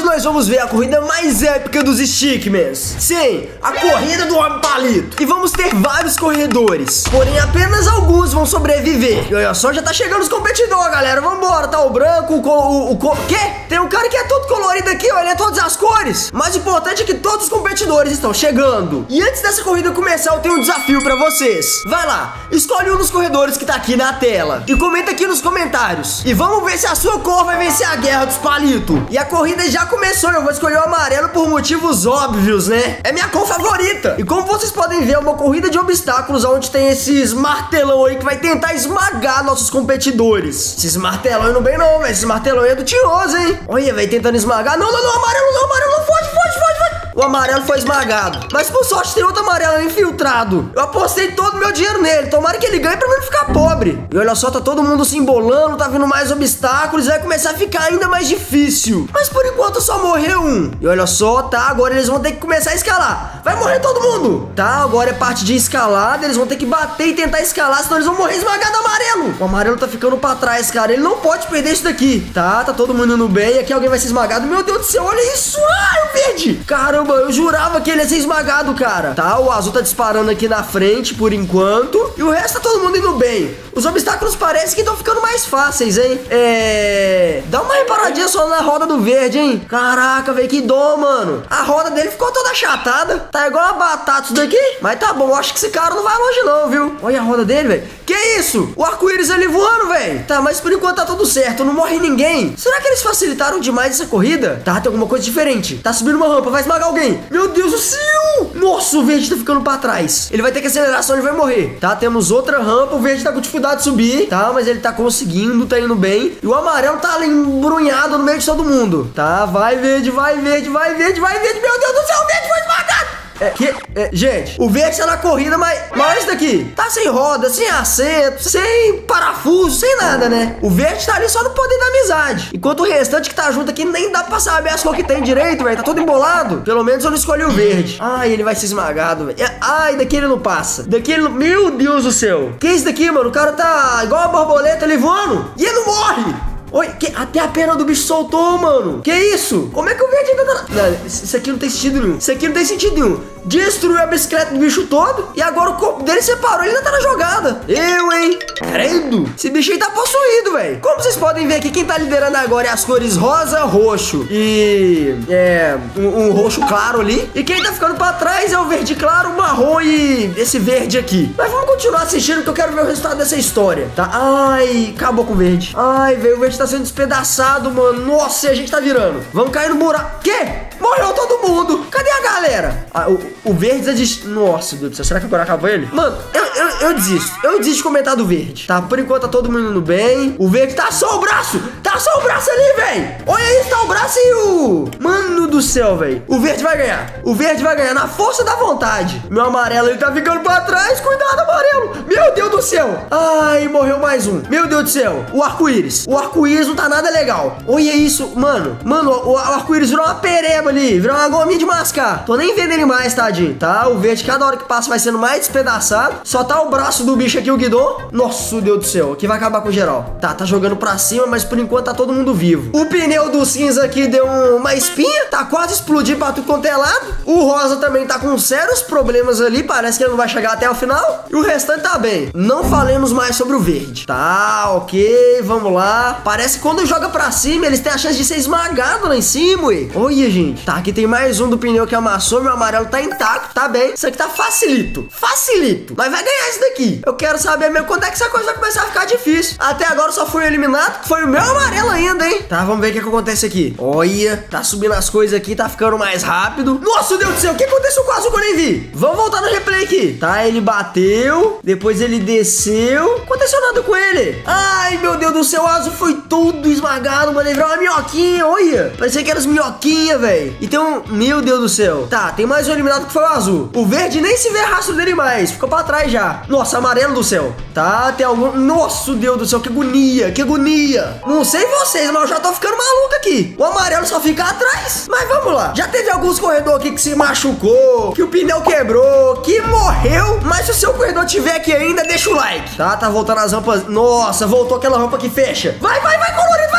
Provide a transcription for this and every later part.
hoje nós vamos ver a corrida mais épica dos Stickmans. Sim, a corrida do Homem Palito. E vamos ter vários corredores, porém apenas alguns vão sobreviver. E olha só, já tá chegando os competidores, galera. Vambora, tá o branco, o... o, o, o quê? Tem um cara que é todo colorido aqui, olha, é todas as cores. Mas o importante é que todos os competidores estão chegando. E antes dessa corrida começar, eu tenho um desafio pra vocês. Vai lá, escolhe um dos corredores que tá aqui na tela. E comenta aqui nos comentários. E vamos ver se a sua cor vai vencer a guerra dos palitos. E a corrida já começou, eu vou escolher o amarelo por motivos óbvios, né? É minha cor favorita. E como vocês podem ver, é uma corrida de obstáculos onde tem esses martelão aí que vai tentar esmagar nossos competidores. Esses martelão não bem não, velho. Esses martelão é do Tioso, hein? Olha, velho, tentando esmagar. Não, não, não, amarelo não, amarelo não, foge, foge, foge. O amarelo foi esmagado. Mas por sorte tem outro amarelo infiltrado. Eu apostei todo o meu dinheiro nele. Tomara que ele ganhe pra mim não ficar pobre. E olha só, tá todo mundo se embolando, tá vindo mais obstáculos. Vai começar a ficar ainda mais difícil. Mas por enquanto só morreu um. E olha só, tá? Agora eles vão ter que começar a escalar. Vai morrer todo mundo. Tá, agora é parte de escalada. Eles vão ter que bater e tentar escalar, senão eles vão morrer esmagado amarelo. O amarelo tá ficando pra trás, cara. Ele não pode perder isso daqui. Tá, tá todo mundo indo bem. Aqui alguém vai ser esmagado. Meu Deus do céu, olha isso. Ai, o verde. Caramba, eu jurava que ele ia ser esmagado, cara. Tá, o azul tá disparando aqui na frente por enquanto. E o resto tá todo mundo indo bem. Os obstáculos parecem que estão ficando mais fáceis, hein? É. Dá uma reparadinha só na roda do verde, hein? Caraca, velho, que dó, mano. A roda dele ficou toda achatada. Tá igual a batata isso daqui. Mas tá bom, acho que esse cara não vai longe, não, viu? Olha a roda dele, velho. Que isso? O arco-íris ali voando, velho. Tá, mas por enquanto tá tudo certo. Não morre ninguém. Será que eles facilitaram demais essa corrida? Tá, tem alguma coisa diferente. Tá subindo uma rampa, vai esmagar alguém. Meu Deus do céu! Nossa, o verde tá ficando pra trás. Ele vai ter que acelerar, senão ele vai morrer. Tá, temos outra rampa. O verde tá com dificuldade de subir, tá? Mas ele tá conseguindo, tá indo bem. E o amarelo tá ali embrunhado no meio de todo mundo. Tá, vai verde, vai verde, vai verde, vai verde. Meu Deus do céu, o verde foi esmagado! É, que, é, gente, o verde tá na corrida, mas, mas esse daqui tá sem roda, sem assento, sem parafuso, sem nada, né? O verde tá ali só no poder da amizade. Enquanto o restante que tá junto aqui nem dá pra saber as cores que tem direito, velho. Tá todo embolado. Pelo menos eu não escolhi o verde. Ai, ele vai ser esmagado, velho. É, ai, daqui ele não passa. Daqui ele não... Meu Deus do céu. Que é isso daqui, mano? O cara tá igual a borboleta ali voando. E ele não morre. Oi, que, até a perna do bicho soltou, mano. Que isso? Como é que o verde. Não, isso aqui não tem sentido nenhum. Isso aqui não tem sentido nenhum. Destruiu a bicicleta do bicho todo e agora o corpo dele separou. Ele ainda tá na jogada. Eu, hein? Credo. Esse bicho aí tá possuído, velho. Como vocês podem ver aqui, quem tá liderando agora é as cores rosa, roxo e... É... Um, um roxo claro ali. E quem tá ficando pra trás é o verde claro, marrom e esse verde aqui. Mas vamos continuar assistindo que eu quero ver o resultado dessa história, tá? Ai, acabou com o verde. Ai, velho, o verde tá sendo despedaçado, mano. Nossa, e a gente tá virando. Vamos cair no buraco. Quê? Morreu todo mundo. Cadê a galera? Ah, o, o verde desiste. Nossa, Deus do céu. Será que agora acabou ele? Mano, eu, eu, eu desisto. Eu desisto de comentar do verde. Tá, por enquanto tá todo mundo indo bem. O verde tá só o braço. Tá só o braço ali, velho. Olha isso, tá o braço e o... Mano do céu, velho. O verde vai ganhar. O verde vai ganhar na força da vontade. Meu amarelo, ele tá ficando pra trás. Cuidado, amarelo. Meu Deus do céu. Ai, morreu mais um. Meu Deus do céu. O arco-íris. O arco-íris não tá nada legal. Olha isso, mano. Mano, o, o arco-íris virou uma pereba ali. Virou uma gominha de mascar. Tô nem vendo ele mais, tadinho, tá? O verde, cada hora que passa, vai sendo mais despedaçado. Só tá o braço do bicho aqui, o guidon. Nossa, Deus do céu. Aqui vai acabar com geral. Tá, tá jogando pra cima, mas por enquanto tá todo mundo vivo. O pneu do cinza aqui deu uma espinha. Tá quase explodir pra tudo quanto é lado. O rosa também tá com sérios problemas ali. Parece que ele não vai chegar até o final. E o restante tá bem. Não falemos mais sobre o verde. Tá, ok. Vamos lá. Parece que quando joga pra cima, eles têm a chance de ser esmagado lá em cima, ué. Olha, gente. Tá, aqui tem mais um do pneu que amassou. Meu amarelo tá intacto, tá bem. Isso aqui tá facilito. Facilito. Mas vai ganhar isso daqui. Eu quero saber mesmo quando é que essa coisa vai começar a ficar difícil. Até agora só foi eliminado. Foi o meu amarelo ainda, hein? Tá, vamos ver o que, que acontece aqui. Olha, tá subindo as coisas aqui, tá ficando mais rápido. Nossa, Deus do céu, o que aconteceu com o azul que eu nem vi? Vamos voltar no replay aqui. Tá, ele bateu, depois ele desceu. Aconteceu nada com ele. Ai, meu Deus do céu, o azul foi todo esmagado, mano. Ele virou uma minhoquinha, olha. Parecia que era as minhoquinhas, velho. Então, meu Deus do céu. Tá, tem mais um eliminado que foi o azul. O verde nem se vê rastro dele mais. Ficou pra trás já. Nossa, amarelo do céu. Tá, tem algum... Nossa, Deus do céu, que agonia, que agonia. Não sei vocês, mas eu já tô ficando maluco aqui. O amarelo só fica atrás. Mas vamos lá. Já teve alguns corredores aqui que se machucou, que o pneu quebrou, que morreu. Mas se o seu corredor tiver aqui ainda, deixa o like. Tá, tá voltando as rampas. Nossa, voltou aquela rampa que fecha. Vai, vai, vai, colorido,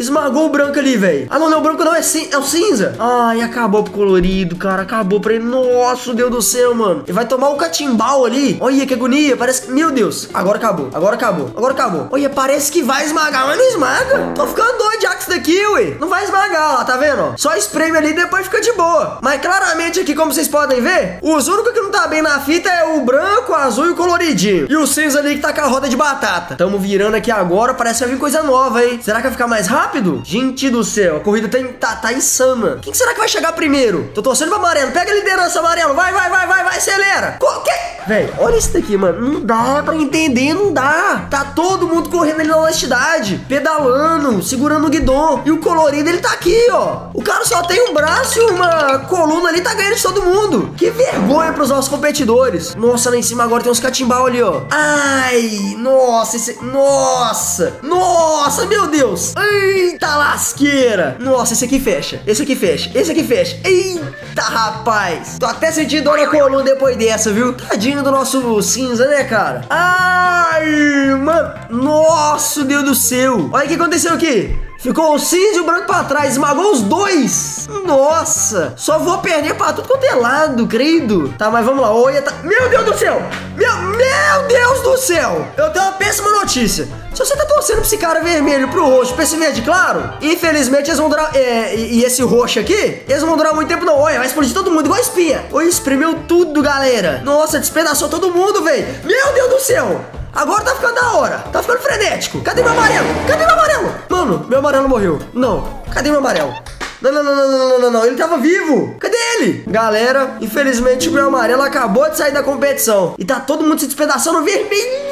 Esmagou o branco ali, velho. Ah, não, não é o branco não, é, cin é o cinza. Ai, acabou pro colorido, cara. Acabou pra ele. Nossa, Deus do céu, mano. Ele vai tomar o um catimbau ali. Olha que agonia. Parece que... Meu Deus. Agora acabou. Agora acabou. Agora acabou. Olha, parece que vai esmagar, mas não esmaga. Tô ficando doido já com isso daqui, ué. Não vai esmagar, ó. Tá vendo? Só espreme ali e depois fica de boa. Mas claramente aqui, como vocês podem ver, os únicos que não tá bem na fita é o branco, o azul e o coloridinho. E o cinza ali que tá com a roda de batata. Tamo virando aqui agora. Parece que vai vir coisa nova, hein? Será que vai ficar mais rápido? Gente do céu. A corrida tá, tá, tá insana. Quem será que vai chegar primeiro? Tô torcendo pro amarelo. Pega a liderança, amarelo. Vai, vai, vai, vai, vai. Acelera. Que? Véi, olha isso daqui, mano. Não dá pra entender, não dá. Tá todo mundo correndo ali na honestidade, pedalando, segurando o guidão. E o colorido, ele tá aqui, ó. O cara só tem um braço e uma coluna ali, tá ganhando de todo mundo. Que vergonha pros nossos competidores. Nossa, lá em cima agora tem uns catimbau ali, ó. Ai, nossa, esse... Nossa, nossa, meu Deus. Eita lasqueira. Nossa, esse aqui fecha. Esse aqui fecha. Esse aqui fecha. Eita, rapaz. Tô até sentindo dor na coluna depois dessa, viu? Tadinho do nosso cinza, né, cara? Ai, mano. Nossa, Deus do céu. Olha o que aconteceu aqui. Ficou o cinza e o branco pra trás, esmagou os dois. Nossa, só vou perder pra tudo quanto é lado, credo. Tá, mas vamos lá. Olha, tá... Meu Deus do céu. Meu, meu Deus do céu. Eu tenho uma péssima notícia. Se você tá torcendo pra esse cara vermelho pro roxo, pra esse verde claro, infelizmente eles vão durar. É, e, e, esse roxo aqui, eles vão durar muito tempo, não. Olha, vai explodir todo mundo, igual espia. Oi, espremeu tudo, galera. Nossa, despedaçou todo mundo, velho. Meu Deus do céu. Agora tá ficando da hora. Tá ficando frenético. Cadê meu amarelo? Cadê meu amarelo? Mano, meu amarelo morreu. Não. Cadê meu amarelo? Não, não, não, não, não, não, não, ele tava vivo. Cadê ele? Galera, infelizmente o meu amarelo acabou de sair da competição. E tá todo mundo se despedaçando vermelho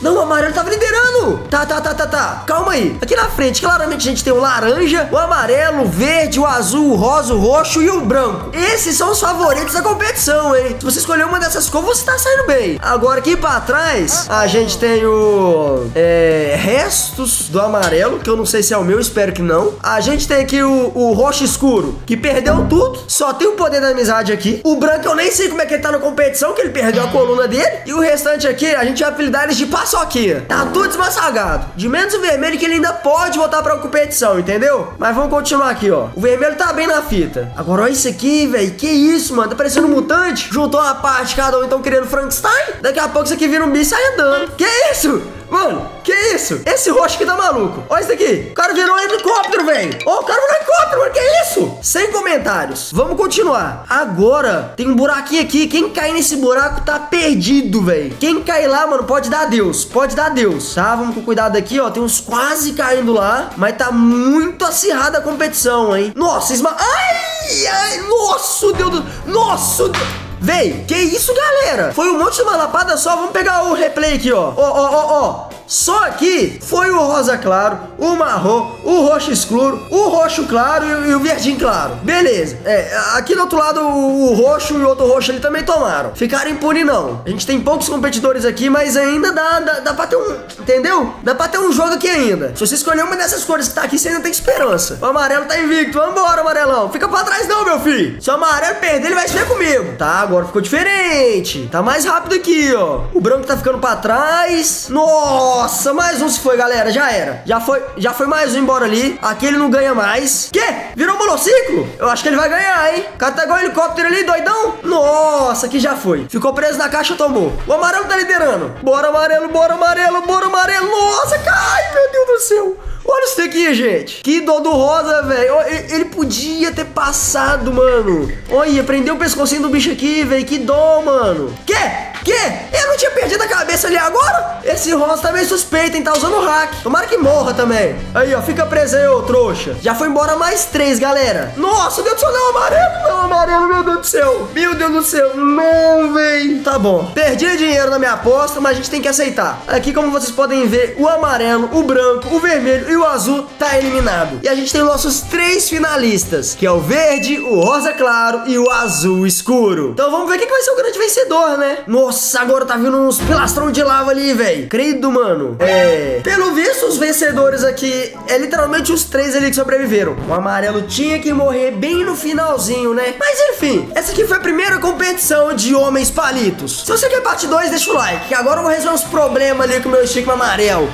Não, o amarelo tava liderando. Tá, tá, tá, tá, tá. Calma aí. Aqui na frente, claramente a gente tem o laranja, o amarelo, o verde, o azul, o rosa, o roxo e o branco. Esses são os favoritos da competição, hein? Se você escolher uma dessas cores, você tá saindo bem. Agora aqui pra trás, a gente tem o... É, restos do amarelo, que eu não sei se é o meu, espero que não. A gente tem aqui o, o roxo escuro, que perdeu tudo. Só tem o poder da amizade aqui. O branco eu nem sei como é que ele tá na competição, que ele perdeu a coluna dele. E o restante aqui, a gente vai apelidar de paçoquinha. Tá tudo desmassagado. De menos o vermelho que ele ainda pode voltar pra competição, entendeu? Mas vamos continuar aqui, ó. O vermelho tá bem na fita. Agora olha isso aqui, velho. Que isso, mano? Tá parecendo um mutante. Juntou uma parte, cada um então criando Frankenstein. Daqui a pouco isso aqui vira um bicho sai andando. Que isso? Mano, que isso? Esse roxo aqui tá maluco. Olha isso daqui. O cara virou um helicóptero, velho. Ó, oh, o cara virou um helicóptero, mano. Que isso? Sem comentários. Vamos continuar. Agora, tem um buraquinho aqui. Quem cair nesse buraco tá perdido, velho. Quem cair lá, mano, pode dar Deus. Pode dar Deus, tá? Vamos com cuidado aqui, ó. Tem uns quase caindo lá. Mas tá muito acirrada a competição, hein? Nossa, esma... Ai, ai, nossa, Deus do... Nossa, Deus... Véi, que isso, galera? Foi um monte de malapada só. Vamos pegar o replay aqui, ó. Ó, ó, ó, ó. Só aqui foi o rosa claro, o marrom, o roxo escuro, o roxo claro e, o verdinho claro. Beleza. É, aqui do outro lado o, roxo e o outro roxo ali também tomaram. Ficaram impunes não. A gente tem poucos competidores aqui, mas ainda dá, dá, dá pra ter um... Entendeu? Dá pra ter um jogo aqui ainda. Se você escolher uma dessas cores que tá aqui, você ainda tem esperança. O amarelo tá invicto. Vambora, amarelão. Fica pra trás não, meu filho. Se o amarelo perder, ele vai se ver comigo. Tá, agora ficou diferente. Tá mais rápido aqui, ó. O branco tá ficando pra trás. Nossa! Nossa, mais um se foi, galera. Já era. Já foi, já foi mais um embora ali. Aqui ele não ganha mais. Que? Virou monociclo? Eu acho que ele vai ganhar, hein? Igual um helicóptero ali, doidão. Nossa, aqui já foi. Ficou preso na caixa, tomou. O amarelo tá liderando. Bora, amarelo, bora, amarelo, bora, amarelo. Nossa, cai, meu Deus do céu. Olha isso daqui, gente. Que dor do rosa, velho. Ele podia ter passado, mano. Olha, prendeu o pescocinho do bicho aqui, velho. Que dó, mano. Que? Que? Eu não tinha perdido a cabeça ali agora? Esse rosa tá meio suspeito, hein? Tá usando hack. Tomara que morra também. Aí, ó. Fica preso aí, ô trouxa. Já foi embora mais três, galera. Nossa, Deus do céu. Não, amarelo. Não, amarelo, meu Deus do céu. Meu Deus do céu. Não, véi. Tá bom. Perdi dinheiro na minha aposta, mas a gente tem que aceitar. Aqui, como vocês podem ver, o amarelo, o branco, o vermelho e o azul tá eliminado. E a gente tem nossos três finalistas, que é o verde, o rosa claro e o azul escuro. Então vamos ver quem vai ser o grande vencedor, né? Nossa. Nossa, agora tá vindo uns pilastrão de lava ali, velho. Credo, mano. É. Pelo visto, os vencedores aqui é literalmente os três ali que sobreviveram. O amarelo tinha que morrer bem no finalzinho, né? Mas enfim, essa aqui foi a primeira competição de homens palitos. Se você quer parte 2, deixa o like, que agora eu vou resolver uns problemas ali com o meu stick amarelo.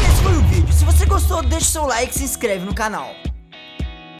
Esse foi o vídeo. Se você gostou, deixa o seu like e se inscreve no canal.